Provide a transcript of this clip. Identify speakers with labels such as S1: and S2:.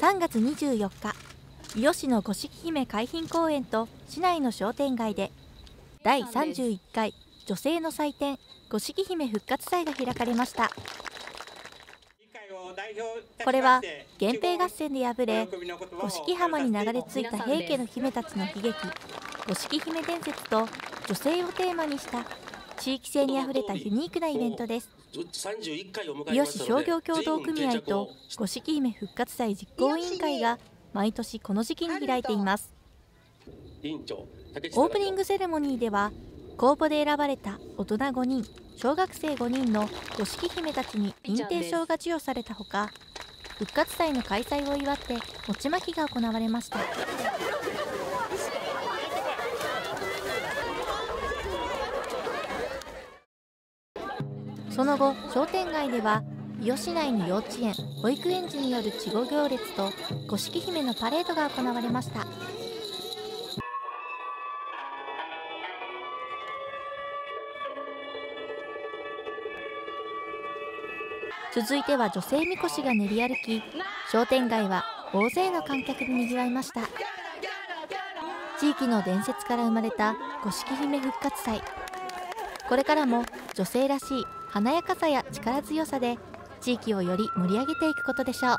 S1: 3月24日伊予市の五色姫海浜公園と市内の商店街で第31回女性の祭典五色姫復活祭が開かれました。これは源平合戦で敗れ五色浜に流れ着いた平家の姫たちの悲劇五色姫伝説と女性をテーマにした地域性にあふれたユニークなイベントです伊予市商業協同組合と五色姫復活祭実行委員会が毎年この時期に開いています。オープニングセレモニーでは公募で選ばれた大人5人小学生5人の五色姫たちに認定証が授与されたほか復活祭の開催を祝って餅まきが行われましたその後商店街では伊予市内の幼稚園保育園児による稚児行列と五色姫のパレードが行われました。続いては女性みこしが練り歩き商店街は大勢の観客でにぎわいました。地域の伝説から生まれた五色姫復活祭。これからも女性らしい華やかさや力強さで地域をより盛り上げていくことでしょう。